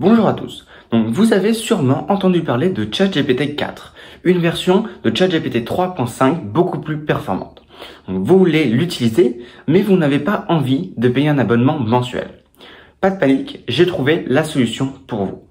Bonjour à tous. Donc, vous avez sûrement entendu parler de ChatGPT 4, une version de ChatGPT 3.5 beaucoup plus performante. Vous voulez l'utiliser, mais vous n'avez pas envie de payer un abonnement mensuel. Pas de panique, j'ai trouvé la solution pour vous.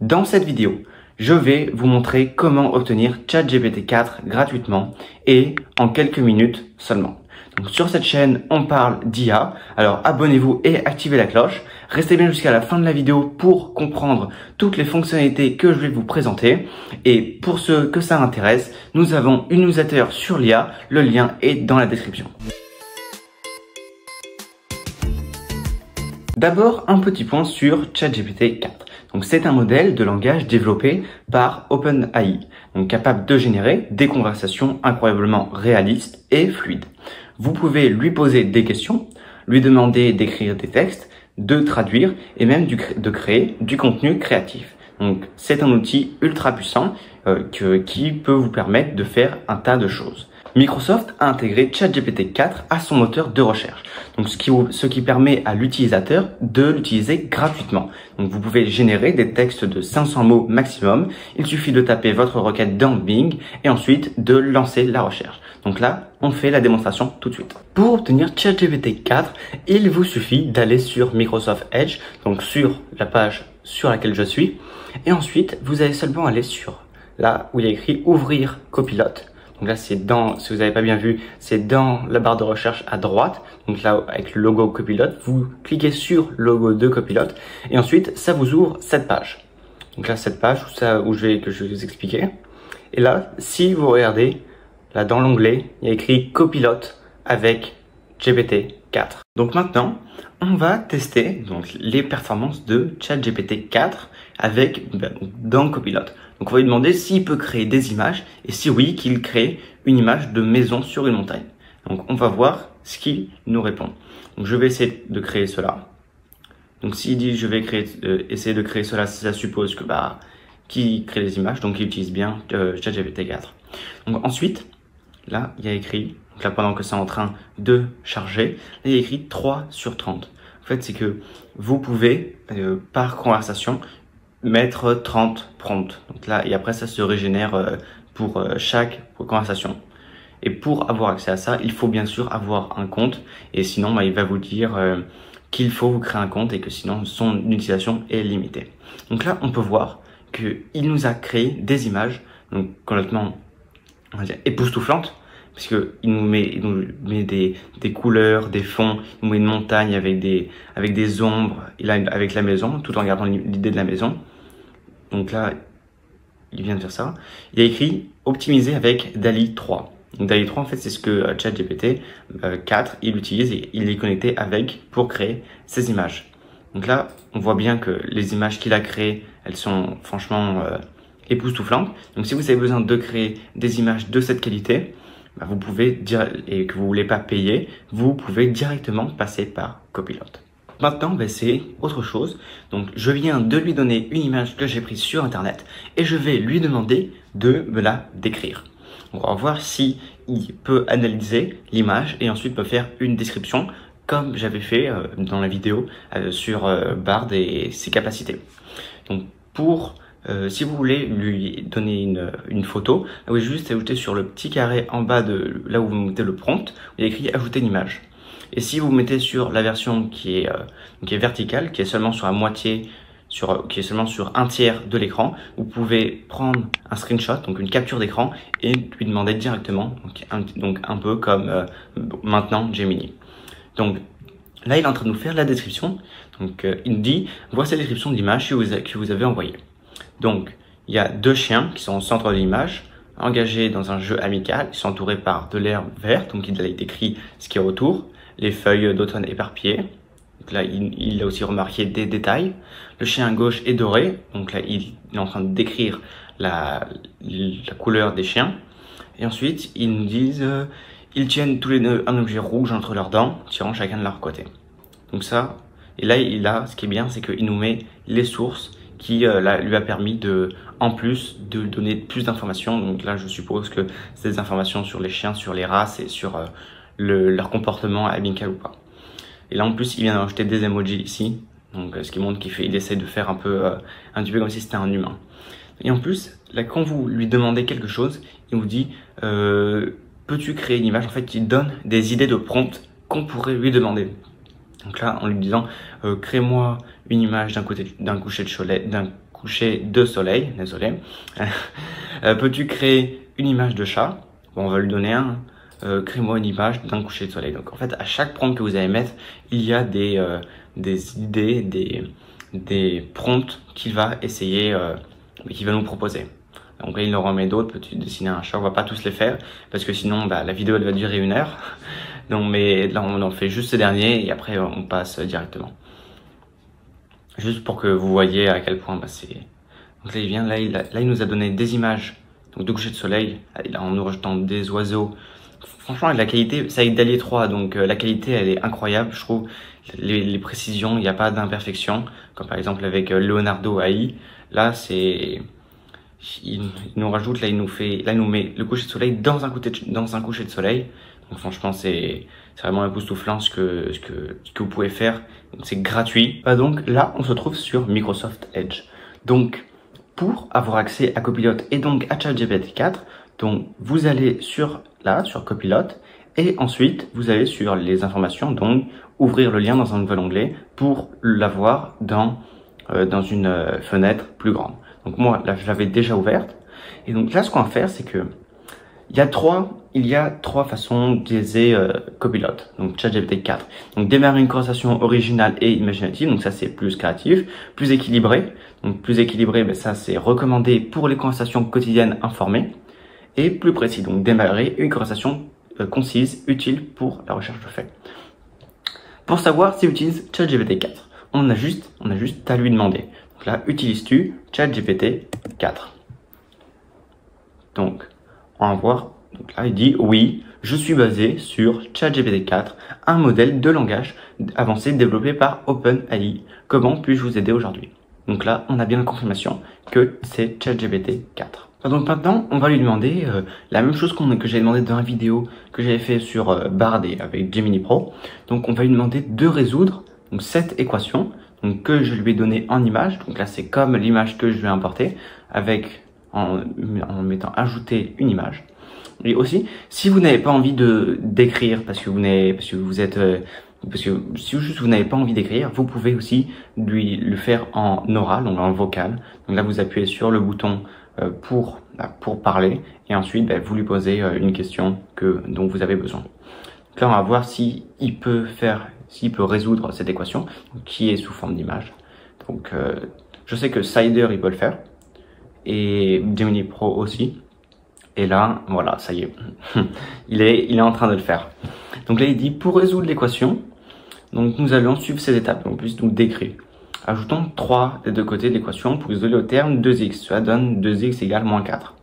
Dans cette vidéo, je vais vous montrer comment obtenir ChatGPT 4 gratuitement et en quelques minutes seulement. Sur cette chaîne, on parle d'IA. Alors abonnez-vous et activez la cloche. Restez bien jusqu'à la fin de la vidéo pour comprendre toutes les fonctionnalités que je vais vous présenter. Et pour ceux que ça intéresse, nous avons une newsletter sur l'IA. Le lien est dans la description. D'abord, un petit point sur ChatGPT 4. Donc, c'est un modèle de langage développé par OpenAI, donc capable de générer des conversations incroyablement réalistes et fluides. Vous pouvez lui poser des questions, lui demander d'écrire des textes, de traduire et même de créer du contenu créatif. Donc c'est un outil ultra puissant euh, qui peut vous permettre de faire un tas de choses. Microsoft a intégré ChatGPT 4 à son moteur de recherche, donc ce qui, ce qui permet à l'utilisateur de l'utiliser gratuitement. Donc vous pouvez générer des textes de 500 mots maximum. Il suffit de taper votre requête dans Bing et ensuite de lancer la recherche. Donc là, on fait la démonstration tout de suite. Pour obtenir ChatGPT 4, il vous suffit d'aller sur Microsoft Edge, donc sur la page sur laquelle je suis, et ensuite vous allez seulement aller sur là où il y a écrit ouvrir copilote donc là, c'est dans, si vous n'avez pas bien vu, c'est dans la barre de recherche à droite. Donc là, avec le logo copilote, vous cliquez sur logo de copilote et ensuite, ça vous ouvre cette page. Donc là, cette page ça, où je vais, que je vais vous expliquer. Et là, si vous regardez, là dans l'onglet, il y a écrit copilote avec GPT 4. Donc maintenant, on va tester donc, les performances de ChatGPT 4 avec ben, dans Copilot. Donc on va lui demander s'il peut créer des images et si oui, qu'il crée une image de maison sur une montagne. Donc on va voir ce qu'il nous répond. Donc je vais essayer de créer cela. Donc s'il dit je vais euh, essayer de créer cela, ça suppose que bah qui crée des images, donc il utilise bien euh, ChatGPT 4. Donc ensuite, là il y a écrit, donc là pendant que c'est en train de charger, il y a écrit 3 sur 30. En fait c'est que vous pouvez euh, par conversation mettre 30 prompts. Donc là, et après, ça se régénère euh, pour euh, chaque conversation. Et pour avoir accès à ça, il faut bien sûr avoir un compte. Et sinon, bah, il va vous dire qu'il faut vous créer un compte et que sinon, son utilisation est limitée. Donc là, on peut voir qu'il nous a créé des images, donc complètement on va dire, époustouflantes, parce que il nous met, il nous met des, des couleurs, des fonds, il nous met une montagne avec des, avec des ombres, il a avec la maison, tout en gardant l'idée de la maison. Donc là, il vient de faire ça. Il a écrit optimiser avec DALI 3. Donc DALI 3, en fait, c'est ce que euh, ChatGPT 4, euh, il utilise et il est connecté avec pour créer ces images. Donc là, on voit bien que les images qu'il a créées, elles sont franchement euh, époustouflantes. Donc si vous avez besoin de créer des images de cette qualité, bah, vous pouvez dire et que vous voulez pas payer, vous pouvez directement passer par Copilot. Maintenant, ben, c'est autre chose. Donc, je viens de lui donner une image que j'ai prise sur Internet et je vais lui demander de me la décrire. On va voir si il peut analyser l'image et ensuite me faire une description comme j'avais fait euh, dans la vidéo euh, sur euh, Bard et ses capacités. Donc, pour si vous voulez lui donner une, une photo, vous pouvez juste ajouter sur le petit carré en bas de là où vous mettez le prompt, il y a écrit ajouter une image. Et si vous mettez sur la version qui est, euh, qui est verticale, qui est seulement sur la moitié, sur, qui est seulement sur un tiers de l'écran, vous pouvez prendre un screenshot, donc une capture d'écran, et lui demander directement, donc un, donc un peu comme euh, maintenant Gemini. Donc là, il est en train de nous faire la description. Donc euh, il nous dit, voici la description de l'image que vous, que vous avez envoyée. Donc il y a deux chiens qui sont au centre de l'image, engagés dans un jeu amical, ils sont entourés par de l'herbe verte, donc il a décrit ce qui est autour les feuilles d'automne éparpillées. Donc là, il, a aussi remarqué des détails. Le chien gauche est doré. Donc là, il, est en train de décrire la, la, couleur des chiens. Et ensuite, ils nous disent, euh, ils tiennent tous les deux un objet rouge entre leurs dents, tirant chacun de leur côté. Donc ça, et là, il a, ce qui est bien, c'est qu'il nous met les sources qui euh, lui a permis de, en plus, de donner plus d'informations. Donc là, je suppose que c'est des informations sur les chiens, sur les races et sur euh, leur comportement amical ou pas. Et là, en plus, il vient d'ajouter des emojis ici. Donc, ce qui montre qu'il essaie de faire un peu, un petit peu comme si c'était un humain. Et en plus, quand vous lui demandez quelque chose, il vous dit, peux-tu créer une image? En fait, il donne des idées de prompt qu'on pourrait lui demander. Donc là, en lui disant, euh, crée-moi une image d'un coucher de soleil, d'un coucher de soleil, désolé. euh, Peux-tu créer une image de chat? Bon, on va lui donner un. Euh, crée-moi une image d'un coucher de soleil. Donc en fait, à chaque prompt que vous allez mettre, il y a des, des idées, des, des prompts qu'il va essayer, qu'il va nous proposer. Donc là, il en remet d'autres. Peux-tu dessiner un chat? On va pas tous les faire parce que sinon, bah, la vidéo elle va durer une heure. Donc, mais là, on en fait juste ces derniers et après, on passe directement. Juste pour que vous voyez à quel point bah, c'est. Donc là, il vient, là il, là, il nous a donné des images donc de coucher de soleil, en nous rejetant des oiseaux. Franchement, la qualité, ça avec DALI 3, donc euh, la qualité, elle est incroyable, je trouve. Les, précisions, il n'y a pas d'imperfection, comme par exemple avec euh, Leonardo AI. Là, c'est il, nous rajoute, là il nous fait, là il nous met le coucher de soleil dans un dans un coucher de soleil. Donc franchement c'est vraiment époustouflant ce que, ce que, ce que vous pouvez faire. C'est gratuit. Bah donc là on se trouve sur Microsoft Edge. Donc pour avoir accès à Copilot et donc à ChatGPT 4, donc vous allez sur là sur Copilot et ensuite vous allez sur les informations donc ouvrir le lien dans un nouvel onglet pour l'avoir dans euh, dans une euh, fenêtre plus grande. Donc moi, là, je l'avais déjà ouverte. Et donc là, ce qu'on va faire, c'est que il y a trois, il y a trois façons d'utiliser euh, Copilot, donc ChatGPT 4. Donc démarrer une conversation originale et imaginative, donc ça c'est plus créatif, plus équilibré. Donc plus équilibré, ben ça c'est recommandé pour les conversations quotidiennes informées et plus précis. Donc démarrer une conversation euh, concise, utile pour la recherche de faits. Pour savoir si utilise ChatGPT 4, on a juste, on a juste à lui demander. Donc là, utilises-tu ChatGPT 4 Donc, on va voir. Donc là, il dit oui, je suis basé sur ChatGPT 4, un modèle de langage avancé développé par OpenAI. Comment puis-je vous aider aujourd'hui? Donc là, on a bien la confirmation que c'est ChatGPT 4. Donc maintenant, on va lui demander euh, la même chose que j'ai demandé dans la vidéo que j'avais fait sur euh, Bard et avec Gemini Pro. Donc on va lui demander de résoudre donc, cette équation que je lui ai donné en image. Donc là, c'est comme l'image que je lui ai importée avec en, en mettant ajouter une image. Et aussi, si vous n'avez pas envie de d'écrire parce que vous n'avez parce que vous êtes euh, parce que si juste vous n'avez pas envie d'écrire, vous pouvez aussi lui le faire en oral, donc en vocal. Donc là, vous appuyez sur le bouton euh, pour bah, pour parler et ensuite bah, vous lui posez euh, une question que dont vous avez besoin. Donc là, on va voir si peut faire s'il peut résoudre cette équation qui est sous forme d'image. Donc euh, je sais que Cider il peut le faire et Gemini Pro aussi. Et là, voilà, ça y est, il est, en train de le faire. Donc là, il dit pour résoudre l'équation, donc nous allons suivre ces étapes. Donc plus nous décrire. Ajoutons 3 des deux côtés de l'équation pour isoler au terme 2x. Cela donne 2x égale moins 4.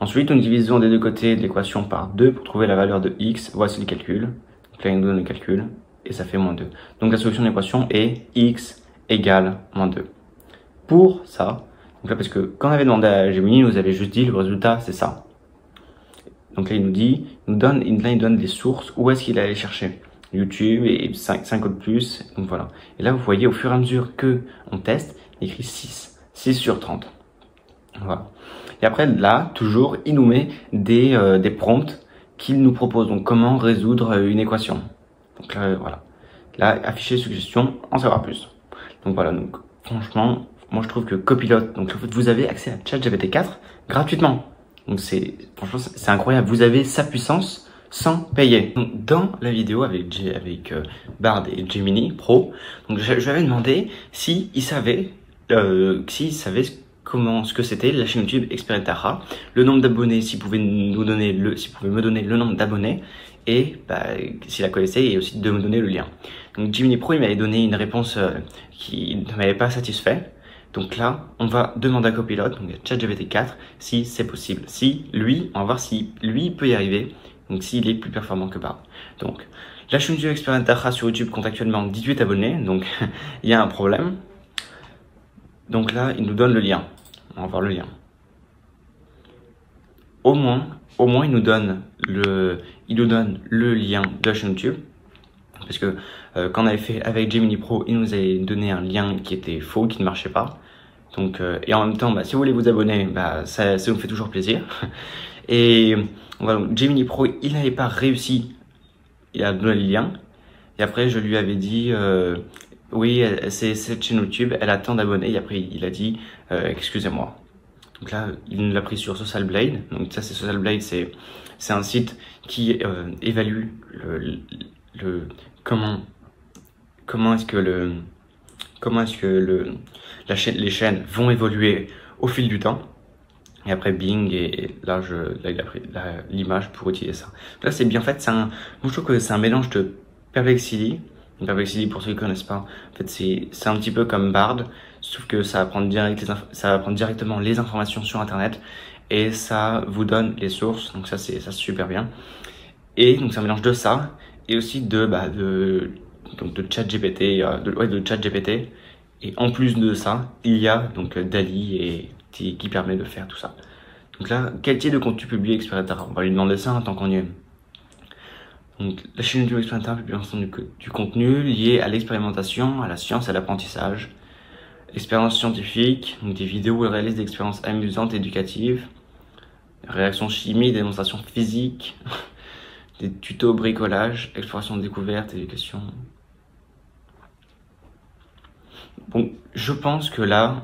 Ensuite, nous divisons des deux côtés de l'équation par 2 pour trouver la valeur de x. Voici le calcul. Donc là, il nous donne le calcul et ça fait moins 2. Donc la solution de l'équation est x égale moins 2. Pour ça, donc là parce que quand on avait demandé à Gemini, nous avait juste dit le résultat c'est ça. Donc là il nous dit, il nous donne, là il donne des sources, où est-ce qu'il allait chercher YouTube et 5, 5 autres plus, donc voilà. Et là vous voyez au fur et à mesure que on teste, il écrit 6, 6 sur 30. Voilà. Et après là, toujours, il nous met des, euh, des prompts qu'il nous propose. Donc comment résoudre une équation. Donc là, voilà. Là, afficher suggestion, en savoir plus. Donc voilà, donc franchement, moi je trouve que Copilot, donc vous avez accès à ChatGPT 4 gratuitement. Donc c'est, franchement, c'est incroyable. Vous avez sa puissance sans payer. Donc dans la vidéo avec avec euh, Bard et Gemini Pro, donc je, lui avais demandé si il savait, euh, s'il savait comment ce que c'était la chaîne YouTube Experimentara, le nombre d'abonnés, s'il pouvait nous donner le, s'il pouvait me donner le nombre d'abonnés et bah, s'il la connaissait et aussi de me donner le lien. Donc Gemini Pro il m'avait donné une réponse euh, qui ne m'avait pas satisfait. Donc là, on va demander à Copilot, donc ChatGPT 4, si c'est possible. Si lui, on va voir si lui peut y arriver, donc s'il est plus performant que Bard. Donc, la chaîne YouTube Experimentara sur YouTube compte actuellement 18 abonnés, donc il y a un problème. Donc là, il nous donne le lien. On va voir le lien. Au moins, au moins, il nous donne le, il nous donne le lien de la chaîne YouTube. Parce que euh, quand on avait fait avec Gemini Pro, il nous avait donné un lien qui était faux, qui ne marchait pas. Donc, euh, et en même temps, bah, si vous voulez vous abonner, bah, ça, ça nous fait toujours plaisir. Et voilà, Gemini Pro, il n'avait pas réussi à donner le lien. Et après, je lui avais dit, euh, oui, c'est cette chaîne YouTube, elle a tant d'abonnés. Et après, il a dit, euh, excusez-moi. Donc là, il l'a pris sur Social Blade. Donc ça, c'est Social Blade, c'est un site qui évalue le, le, comment comment est-ce que le comment est-ce que le la les chaînes vont évoluer au fil du temps. Et après Bing et, là je il a pris l'image pour utiliser ça. là c'est bien fait, c'est un je trouve que c'est un mélange de Perplexity Perplexity, pour ceux qui connaissent pas, en fait, c'est, un petit peu comme Bard, sauf que ça va prendre direct ça va prendre directement les informations sur Internet et ça vous donne les sources. Donc ça, c'est, ça, c'est super bien. Et donc, c'est un mélange de ça et aussi de, bah, de, donc de chat GPT, euh, de, ouais, de chat GPT. Et en plus de ça, il y a donc Dali et qui, permet de faire tout ça. Donc là, quel type de contenu publié, etc. On va lui demander ça hein, tant qu'on y est. Donc, la chaîne YouTube expérimentale publie l'ensemble du, contenu lié à l'expérimentation, à la science à l'apprentissage. Expérience scientifique, donc des vidéos où elle réalise des expériences amusantes éducatives. Réactions chimiques, démonstrations physiques, des tutos bricolage, exploration de découverte, éducation. Bon, je pense que là,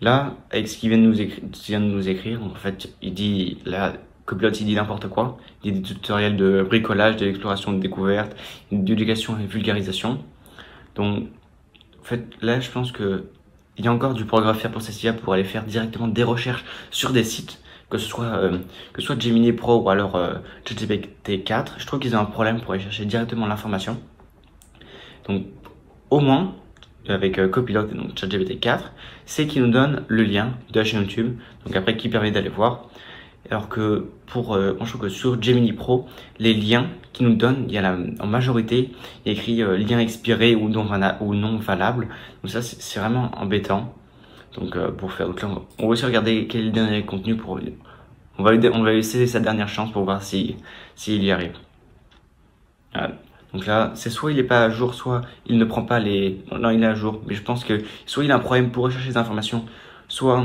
là, avec ce qu'il vient de nous écrire, vient de nous écrire, en fait, il dit là, Copilote, il dit n'importe quoi. Il dit des tutoriels de bricolage, d'exploration de découverte, d'éducation et vulgarisation. Donc, en fait, là, je pense que il y a encore du progrès à faire pour ces IA pour aller faire directement des recherches sur des sites, que ce soit, euh, que soit Gemini Pro ou alors euh, ChatGPT 4. Je trouve qu'ils ont un problème pour aller chercher directement l'information. Donc, au moins, avec euh, Copilot et donc ChatGPT 4, c'est qu'ils nous donne le lien de la chaîne YouTube, donc après qui permet d'aller voir. Alors que pour, euh, je trouve que sur Gemini Pro, les liens qui nous donnent, il y a en majorité, il y a écrit euh, lien expiré ou non, valable. Donc ça, c'est vraiment embêtant. Donc euh, pour faire, donc on va aussi regarder quel est le dernier contenu pour, on va, on va laisser sa dernière chance pour voir si, s'il y arrive. Donc là, c'est soit il est pas à jour, soit il ne prend pas les, non, il est à jour. Mais je pense que soit il a un problème pour rechercher des informations, soit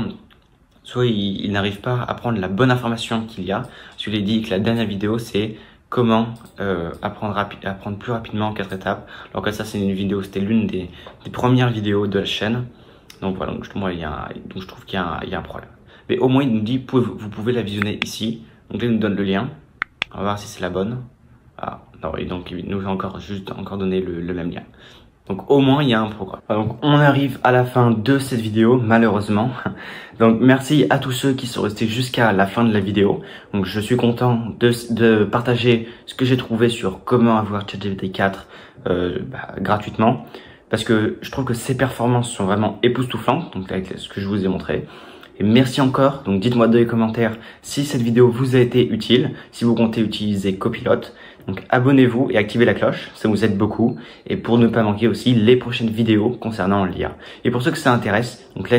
soit il, n'arrive pas à prendre la bonne information qu'il y a. Je l'ai dit que la dernière vidéo, c'est comment euh, apprendre, apprendre plus rapidement en quatre étapes. Alors que ça, c'est une vidéo, c'était l'une des, premières vidéos de la chaîne. Donc voilà, donc, il y a, donc je trouve qu'il y, y, a un problème. Mais au moins, il nous dit, vous pouvez la visionner ici. Donc là, il nous donne le lien. On va voir si c'est la bonne. Et donc il nous a encore juste encore donné le, le même lien. Donc au moins il y a un progrès. Donc on arrive à la fin de cette vidéo malheureusement. Donc merci à tous ceux qui sont restés jusqu'à la fin de la vidéo. Donc je suis content de, de partager ce que j'ai trouvé sur comment avoir ChatGPT 4 euh, bah, gratuitement. Parce que je trouve que ces performances sont vraiment époustouflantes, donc avec ce que je vous ai montré. Et merci encore, donc dites-moi dans les commentaires si cette vidéo vous a été utile, si vous comptez utiliser Copilot. Donc abonnez-vous et activez la cloche, ça vous aide beaucoup. Et pour ne pas manquer aussi les prochaines vidéos concernant l'IA. Et pour ceux que ça intéresse, donc la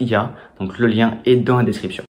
IA, donc le lien est dans la description.